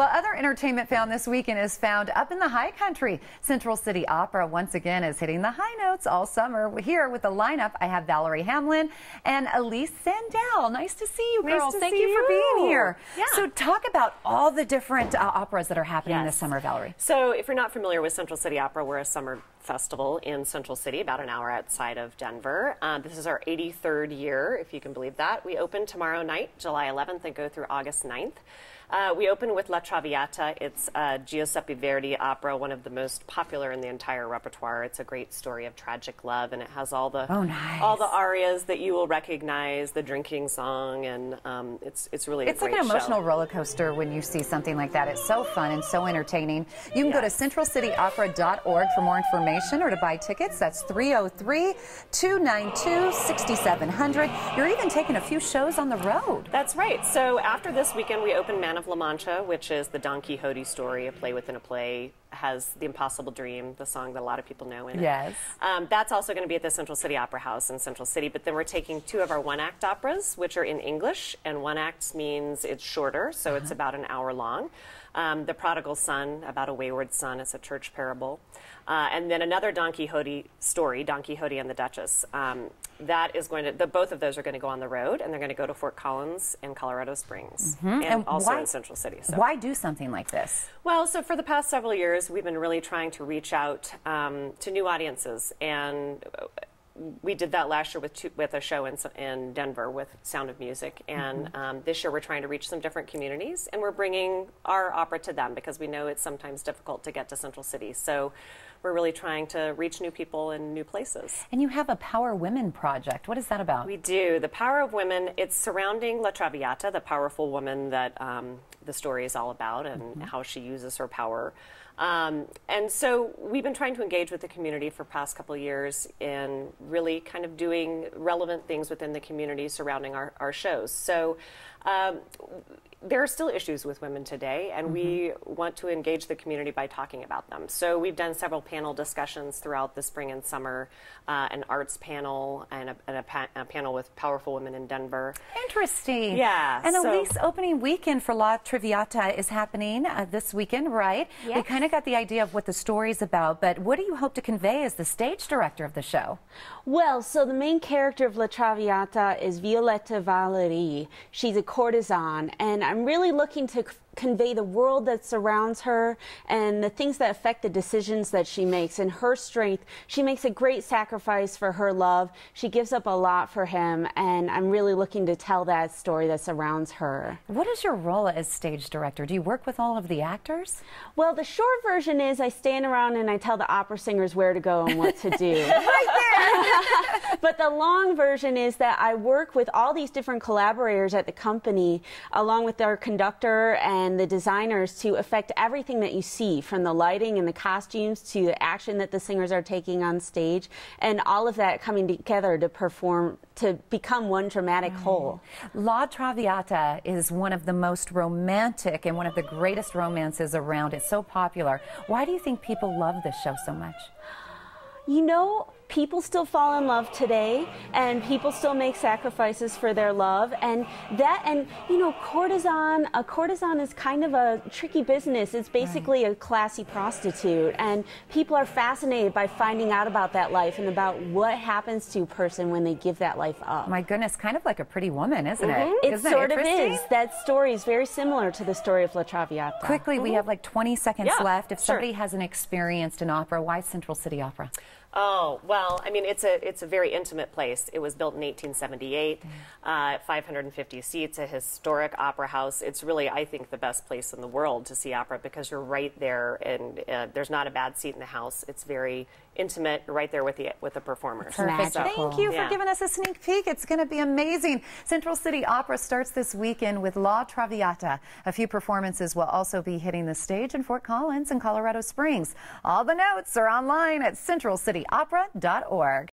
Well, other entertainment found this weekend is found up in the high country. Central City Opera once again is hitting the high notes all summer. Here with the lineup, I have Valerie Hamlin and Elise Sandell. Nice to see you, girls. Nice Thank you, you for being here. Yeah. So, talk about all the different uh, operas that are happening yes. this summer, Valerie. So, if you're not familiar with Central City Opera, we're a summer festival in Central City, about an hour outside of Denver. Uh, this is our 83rd year, if you can believe that. We open tomorrow night, July 11th, and go through August 9th. Uh, we open with La Traviata. It's a Giuseppe Verdi opera, one of the most popular in the entire repertoire. It's a great story of tragic love, and it has all the oh, nice. all the arias that you will recognize, the drinking song, and um, it's it's really it's like an show. emotional roller coaster when you see something like that. It's so fun and so entertaining. You can go to centralcityopera.org for more information or to buy tickets. That's 303 292 6700. You're even taking a few shows on the road. That's right. So after this weekend, we open Man of La Mancha, which is the Don Quixote story, a play within a play, has The Impossible Dream, the song that a lot of people know in it. Yes. Um, that's also going to be at the Central City Opera House in Central City. But then we're taking two of our one act operas, which are in English, and one act means it's shorter, so uh -huh. it's uh-huh. about an hour long. Um, the Prodigal Son, about a wayward son, it's a church parable. Uh, and then another Don Quixote story, Don Quixote and the Duchess. Um, that is going to, the, both of those are going to go on the road, and they're going to go to Fort Collins in Colorado Springs, mm -hmm. and, and, also why, in Central City. So. Why do something like this? Well, so for the past several years, we've been really trying to reach out um, to new audiences, and we did that last year with two, with a show in, in Denver with Sound of Music, and mm-hmm. um, this year we're trying to reach some different communities, and we're bringing our opera to them because we know it's sometimes difficult to get to Central City. So we're really trying to reach new people in new places. And you have a Power Women project. What is that about? We do. The Power of Women. It's surrounding La Traviata, the powerful woman that um, the story is all about, and mm-hmm. how she uses her power. Um, and so we've been trying to engage with the community for past couple of years in really kind of doing relevant things within the community surrounding our, our shows. So um, there are still issues with women today, and mm-hmm. we want to engage the community by talking about them. So we've done several panel discussions throughout the spring and summer, uh, an arts panel and, a, and a, pa- a, panel with powerful women in Denver. Interesting. Yeah. And so, Elise, opening weekend for La Traviata is happening uh, this weekend, right? Yes. We kind of got the idea of what the story's about, but what do you hope to convey as the stage director of the show? Well, so the main character of La Traviata is Violetta Valéry. She's a courtesan, and I'm really looking to convey the world that surrounds her and the things that affect the decisions that she makes and her strength. She makes a great sacrifice for her love. She gives up a lot for him, and I'm really looking to tell that story that surrounds her. What is your role as stage director? Do you work with all of the actors? Well, the short version is I stand around and I tell the opera singers where to go and what to do. but the long version is that I work with all these different collaborators at the company, along with our conductor and and the designers to affect everything that you see from the lighting and the costumes to the action that the singers are taking on stage and all of that coming together to perform to become one dramatic right. whole. La Traviata is one of the most romantic and one of the greatest romances around. It's so popular. Why do you think people love this show so much? You know, people still fall in love today and people still make sacrifices for their love and that and you know courtesan a courtesan is kind of a tricky business it's basically right. a classy prostitute and people are fascinated by finding out about that life and about what happens to a person when they give that life up my goodness kind of like a pretty woman isn't mm -hmm. it it sort of is that story is very similar to the story of la traviata quickly mm -hmm. we have like 20 seconds yeah, left if sure. somebody hasn't experienced an opera why central city opera Oh well, I mean it's a it's a very intimate place. It was built in 1878, uh, 550 seats, a historic opera house. It's really I think the best place in the world to see opera because you're right there and uh, there's not a bad seat in the house. It's very intimate, right there with the with the performers. Perfect. So, Thank you for yeah. giving us a sneak peek. It's going to be amazing. Central City Opera starts this weekend with La Traviata. A few performances will also be hitting the stage in Fort Collins and Colorado Springs. All the notes are online at Central City cityopera.org.